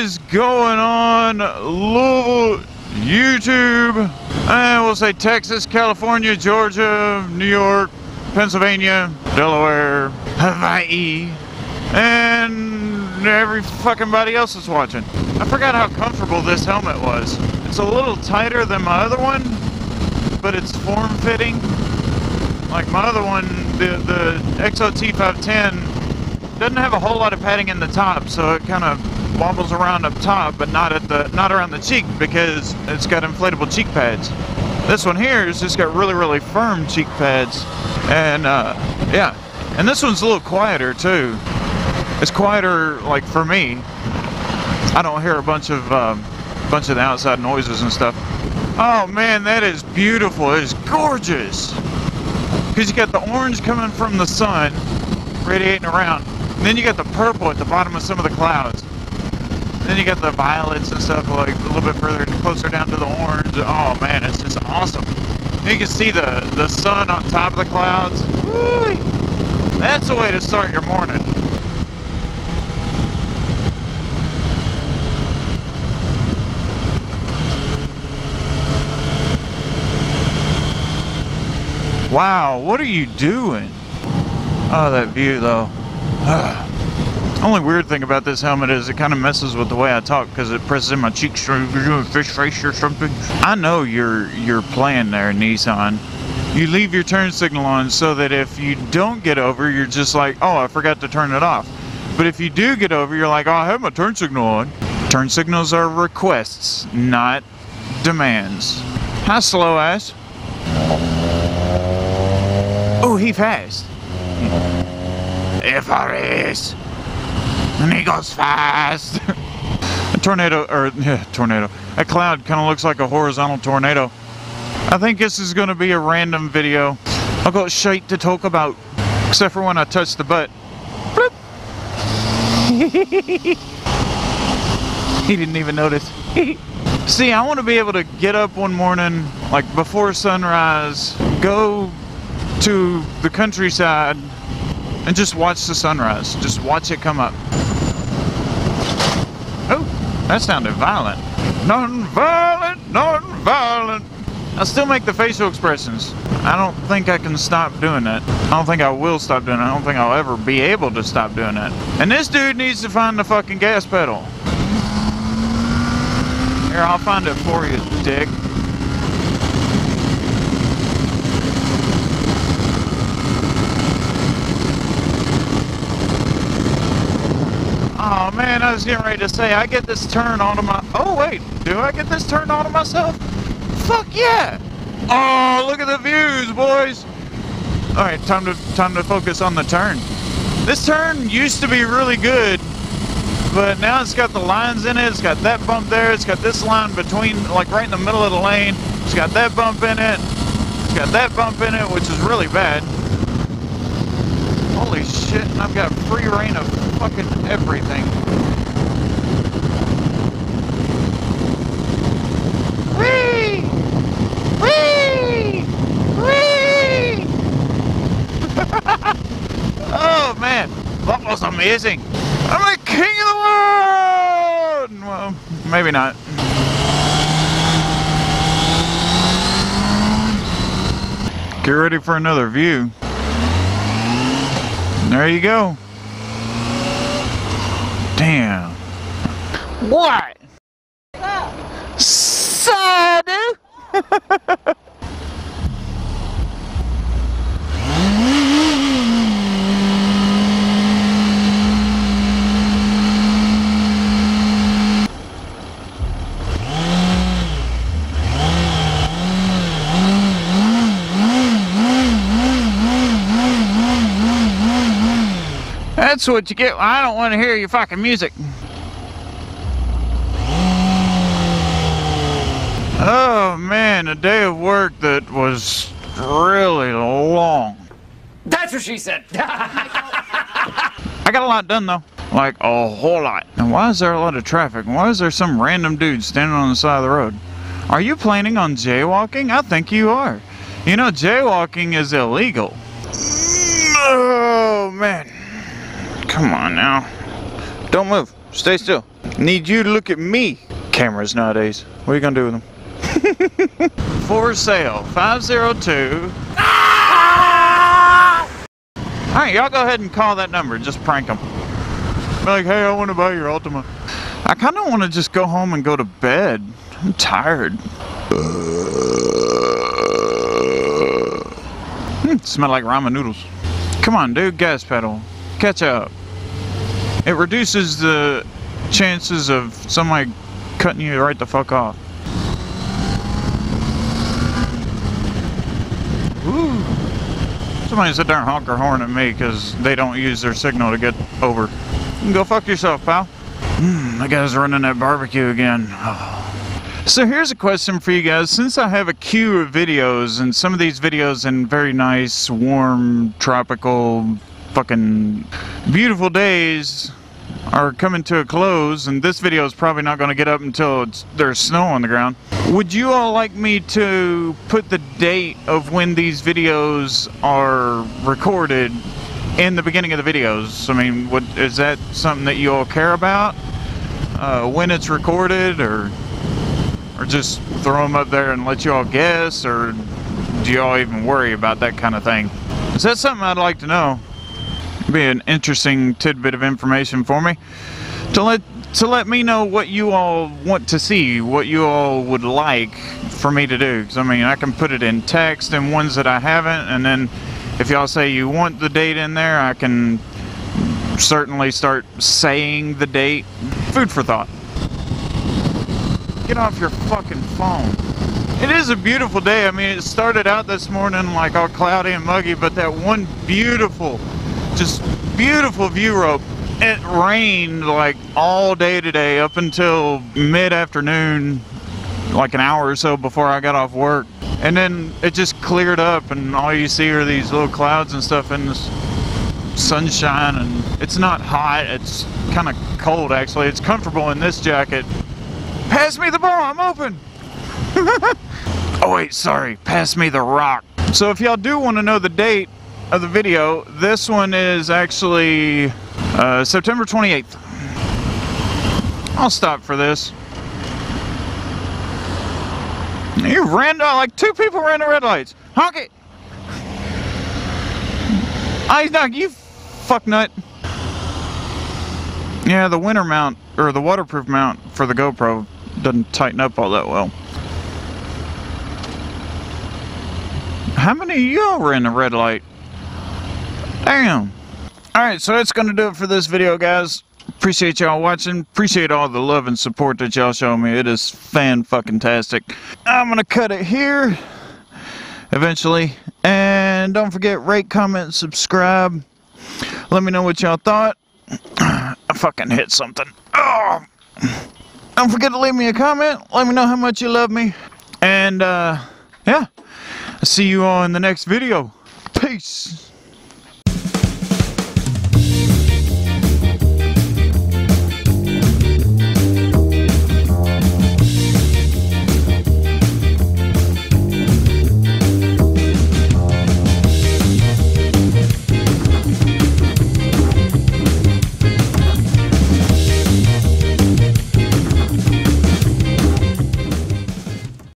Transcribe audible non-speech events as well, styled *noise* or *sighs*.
going on, Louisville, YouTube, and we'll say Texas, California, Georgia, New York, Pennsylvania, Delaware, Hawaii, and every fucking body else is watching. I forgot how comfortable this helmet was. It's a little tighter than my other one, but it's form-fitting. Like my other one, the, the EXO-T 510 doesn't have a whole lot of padding in the top, so it kind of wobbles around up top, but not at the not around the cheek because it's got inflatable cheek pads. This one here has just got really, really firm cheek pads, and uh, yeah. And this one's a little quieter too. It's quieter, like for me. I don't hear a bunch of um, bunch of the outside noises and stuff. Oh man, that is beautiful. It is gorgeous. Because you got the orange coming from the sun, radiating around. And then you got the purple at the bottom of some of the clouds. Then you got the violets and stuff like a little bit further closer down to the orange. Oh man, it's just awesome. You can see the, the sun on top of the clouds. Woo! That's the way to start your morning. Wow, what are you doing? Oh, that view though. *sighs* Ah. Only weird thing about this helmet is it kind of messes with the way I talk because it presses in my cheeks. You're doing fish face or something. I know your your plan there, Nissan. You leave your turn signal on so that if you don't get over, you're just like, oh, I forgot to turn it off. But if you do get over, you're like, oh, I have my turn signal on. Turn signals are requests, not demands. Hi, slow ass. Oh, he fast. FRS. And he goes fast. a tornado, or *laughs* yeah, tornado. A cloud kind of looks like a horizontal tornado. I think this is going to be a random video. I've got shite to talk about. Except for when I touch the butt. *laughs* He didn't even notice. *laughs* See, I want to be able to get up one morning, like before sunrise, go to the countryside and just watch the sunrise. Just watch it come up. That sounded violent. Non-violent, non-violent. I still make the facial expressions. I don't think I can stop doing that. I don't think I will stop doing it. I don't think I'll ever be able to stop doing that. And this dude needs to find the fucking gas pedal. Here, I'll find it for you, dick. Oh man, I was getting ready to say, I get this turn onto my... Oh wait, do I get this turned onto myself? Fuck yeah! Oh, look at the views, boys! Alright, time to, time to focus on the turn. This turn used to be really good, but now it's got the lines in it, it's got that bump there, it's got this line between, like right in the middle of the lane, it's got that bump in it, it's got that bump in it, which is really bad. Holy shit, and I've got free reign of fucking everything. Whee! Whee! Whee! *laughs* oh man, that was amazing. I'm the king of the world! Well, maybe not. Get ready for another view. There you go. Damn. What? Sadu? *laughs* That's what you get. I don't want to hear your fucking music. Oh man, a day of work that was really long. That's what she said. *laughs* I got a lot done though. Like a whole lot. And why is there a lot of traffic? Why is there some random dude standing on the side of the road? Are you planning on jaywalking? I think you are. You know, jaywalking is illegal. Oh man. Come on now. Don't move. Stay still. Need you to look at me. Cameras nowadays. What are you gonna do with them? *laughs* For sale, 502. Ah! Alright, y'all go ahead and call that number. Just prank them. Like, hey, I want to buy your Altima. I kind of want to just go home and go to bed. I'm tired. Hmm, smell like ramen noodles. Come on, dude, gas pedal. Catch up. *laughs* It reduces the chances of somebody cutting you right the fuck off. Ooh. Somebody sit there and honk their horn at me because they don't use their signal to get over. Go fuck yourself, pal. Hmm, that guy's running that barbecue again. *sighs* So here's a question for you guys. Since I have a queue of videos, and some of these videos in very nice, warm, tropical, fucking beautiful days are coming to a close, and this video is probably not going to get up until there's snow on the ground. Would you all like me to put the date of when these videos are recorded in the beginning of the videos? I mean, what, is that something that you all care about? Uh, when it's recorded, or or just throw them up there and let you all guess, or do you all even worry about that kind of thing? Is that something I'd like to know? Be an interesting tidbit of information for me to let to let me know what you all want to see, what you all would like for me to do. Because I mean, I can put it in text and ones that I haven't, and then if y'all say you want the date in there, I can certainly start saying the date. Food for thought. Get off your fucking phone. It is a beautiful day. I mean, it started out this morning like all cloudy and muggy, but that one beautiful, just beautiful view rope. It rained like all day today up until mid-afternoon, like an hour or so before I got off work. And then it just cleared up and all you see are these little clouds and stuff and this sunshine and it's not hot, it's kind of cold actually. It's comfortable in this jacket Pass me the ball, I'm open. *laughs* oh wait, sorry, pass me the rock. So if y'all do want to know the date of the video, this one is actually uh, September 28th. I'll stop for this. You ran, like two people ran the red lights. Honk it. I knock you fuck nut. Yeah, the winter mount, or the waterproof mount for the GoPro doesn't tighten up all that well. How many of y'all were in the red light? Damn. Alright, so that's going to do it for this video, guys. Appreciate y'all watching. Appreciate all the love and support that y'all show me. It is fan-fucking-tastic. I'm going to cut it here eventually. And don't forget, rate, comment, subscribe. Let me know what y'all thought. I fucking hit something. Oh! Don't forget to leave me a comment. Let me know how much you love me. And, uh, yeah. I'll see you all in the next video. Peace.